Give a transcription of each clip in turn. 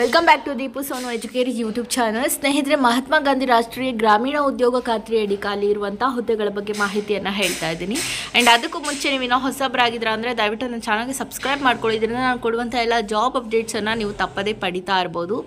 Welcome back to Deepu Sonu Educare YouTube channel ಸ್ನೇಹಿತರೆ, ಮಹಾತ್ಮ ಗಾಂಧಿ ರಾಷ್ಟ್ರೀಯ ಗ್ರಾಮೀಣ ಉದ್ಯೋಗ ಖಾತ್ರಿಯಡಿ ಖಾಲಿ ಇರುವಂತಹ ಹುದ್ದೆಗಳ ಬಗ್ಗೆ ಮಾಹಿತಿಯನ್ನು ಹೇಳ್ತಾ ಇದ್ದೀನಿ. ಅಂಡ್ ಅದಕ್ಕೂ ಮುಂಚೆ ನೀವು ಇನ್ನೂ ಹೊಸಬರಾಗಿದ್ದೀರಾ ಅಂದರೆ ದಯವಿಟ್ಟು ನನ್ನ ಚಾನಲ್ಗೆ ಸಬ್ಸ್ಕ್ರೈಬ್ ಮಾಡ್ಕೊಳ್ಳಿದ್ರಿಂದ ನಾನು ಕೊಡುವಂಥ ಎಲ್ಲ ಜಾಬ್ ಅಪ್ಡೇಟ್ಸನ್ನು ನೀವು ತಪ್ಪದೇ ಪಡಿತಾ ಇರ್ಬೋದು.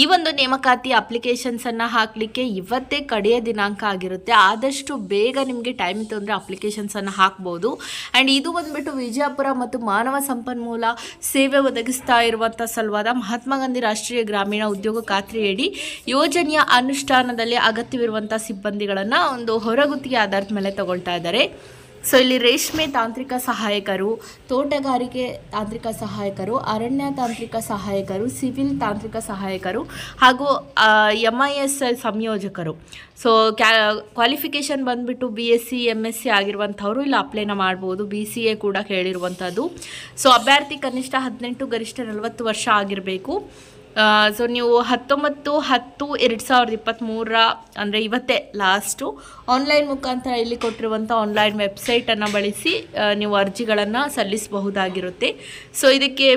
ಈ ಒಂದು ನೇಮಕಾತಿ ಅಪ್ಲಿಕೇಶನ್ಸನ್ನು ಹಾಕಲಿಕ್ಕೆ ಇವತ್ತೇ ಕಡೆಯ ದಿನಾಂಕ ಆಗಿರುತ್ತೆ. ಆದಷ್ಟು ಬೇಗ ನಿಮಗೆ ಟೈಮ್ ಇತ್ತು ಅಂದರೆ ಅಪ್ಲಿಕೇಶನ್ಸನ್ನು ಹಾಕ್ಬೋದು. ಆ್ಯಂಡ್ ಇದು ಬಂದುಬಿಟ್ಟು ವಿಜಯಪುರ ಮತ್ತು ಮಾನವ ಸಂಪನ್ಮೂಲ ಸೇವೆ ಒದಗಿಸ್ತಾ ಇರುವಂಥ ಸಲುವಾದ ಮಹಾತ್ಮ ಗಾಂಧಿ ರಾಷ್ಟ್ರೀಯ ಗ್ರಾಮೀಣ ಉದ್ಯೋಗ ಖಾತ್ರಿಯಡಿ ಯೋಜನೆಯ ಅನುಷ್ಠಾನದಲ್ಲಿ ಅಗತ್ಯವಿರುವಂಥ ಸಿಬ್ಬಂದಿಗಳನ್ನು ಒಂದು ಹೊರಗುತ್ತಿಗೆ ಆಧಾರದ ಮೇಲೆ ತಗೊಳ್ತಾ ಇದ್ದಾರೆ. ಸೊ ಇಲ್ಲಿ ರೇಷ್ಮೆ ತಾಂತ್ರಿಕ ಸಹಾಯಕರು, ತೋಟಗಾರಿಕೆ ತಾಂತ್ರಿಕ ಸಹಾಯಕರು, ಅರಣ್ಯ ತಾಂತ್ರಿಕ ಸಹಾಯಕರು, ಸಿವಿಲ್ ತಾಂತ್ರಿಕ ಸಹಾಯಕರು ಹಾಗೂ ಎಂ ಐ ಎಸ್ ಸಂಯೋಜಕರು. ಸೊ ಕ್ಯಾ ಕ್ವಾಲಿಫಿಕೇಷನ್ ಬಂದುಬಿಟ್ಟು B S C M S C ಆಗಿರುವಂಥವ್ರು ಇಲ್ಲಿ ಅಪ್ಲೈನ ಮಾಡ್ಬೋದು. ಬಿ ಸಿ ಎ ಕೂಡ ಕೇಳಿರುವಂಥದ್ದು ಸೊ ಅಭ್ಯರ್ಥಿ ಕನಿಷ್ಠ ಹದಿನೆಂಟು ಗರಿಷ್ಠ ನಲವತ್ತು ವರ್ಷ ಆಗಿರಬೇಕು. ಸೊ ನೀವು ಹತ್ತೊಂಬತ್ತು, ಹತ್ತು, ಎರಡು ಸಾವಿರದ ಇಪ್ಪತ್ತ್ಮೂರ ಅಂದರೆ ಇವತ್ತೇ ಲಾಸ್ಟು ಆನ್ಲೈನ್ ಮುಖಾಂತರ ಇಲ್ಲಿ ಕೊಟ್ಟಿರುವಂಥ ಆನ್ಲೈನ್ ವೆಬ್ಸೈಟನ್ನು ಬಳಸಿ ನೀವು ಅರ್ಜಿಗಳನ್ನು ಸಲ್ಲಿಸಬಹುದಾಗಿರುತ್ತೆ. ಸೊ ಇದಕ್ಕೆ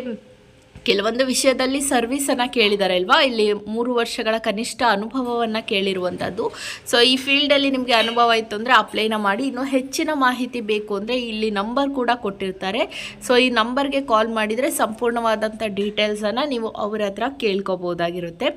ಕೆಲವೊಂದು ವಿಷಯದಲ್ಲಿ ಸರ್ವಿಸನ್ನು ಕೇಳಿದ್ದಾರೆ ಅಲ್ವಾ? ಇಲ್ಲಿ ಮೂರು ವರ್ಷಗಳ ಕನಿಷ್ಠ ಅನುಭವವನ್ನು ಕೇಳಿರುವಂಥದ್ದು. ಸೊ ಈ ಫೀಲ್ಡಲ್ಲಿ ನಿಮಗೆ ಅನುಭವ ಇತ್ತು ಅಂದರೆ ಅಪ್ಲೈನ ಮಾಡಿ. ಇನ್ನೂ ಹೆಚ್ಚಿನ ಮಾಹಿತಿ ಬೇಕು ಅಂದರೆ ಇಲ್ಲಿ ನಂಬರ್ ಕೂಡ ಕೊಟ್ಟಿರ್ತಾರೆ. ಸೊ ಈ ನಂಬರ್ಗೆ ಕಾಲ್ ಮಾಡಿದರೆ ಸಂಪೂರ್ಣವಾದಂಥ ಡೀಟೇಲ್ಸನ್ನು ನೀವು ಅವರ ಹತ್ರ ಕೇಳ್ಕೊಬೋದಾಗಿರುತ್ತೆ.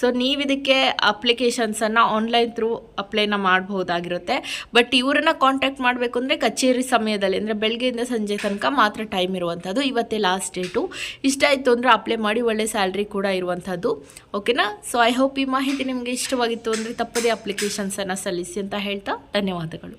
ಸೊ ನೀವು ಇದಕ್ಕೆ ಅಪ್ಲಿಕೇಶನ್ಸನ್ನು ಆನ್ಲೈನ್ ಥ್ರೂ ಅಪ್ಲೈನ ಮಾಡಬಹುದಾಗಿರುತ್ತೆ. ಬಟ್ ಇವರನ್ನ ಕಾಂಟ್ಯಾಕ್ಟ್ ಮಾಡಬೇಕು ಅಂದರೆ ಕಚೇರಿ ಸಮಯದಲ್ಲಿ, ಅಂದರೆ ಬೆಳಗ್ಗೆಯಿಂದ ಸಂಜೆ ತನಕ ಮಾತ್ರ ಟೈಮ್ ಇರುವಂಥದ್ದು. ಇವತ್ತೇ ಲಾಸ್ಟ್ ಡೇಟು ಇಷ್ಟ ಆಯಿತು ಅಂದರೆ ಅಪ್ಲೈ ಮಾಡಿ, ಒಳ್ಳೆ ಸ್ಯಾಲ್ರಿ ಕೂಡ ಇರುವಂಥದ್ದು. ಓಕೆನಾ ಸೊ ಐ ಹೋಪ್ ಈ ಮಾಹಿತಿ ನಿಮಗೆ ಇಷ್ಟವಾಗಿತ್ತು ಅಂದರೆ ತಪ್ಪದೇ ಅಪ್ಲಿಕೇಶನ್ಸನ್ನು ಸಲ್ಲಿಸಿ ಅಂತ ಹೇಳ್ತಾ ಧನ್ಯವಾದಗಳು.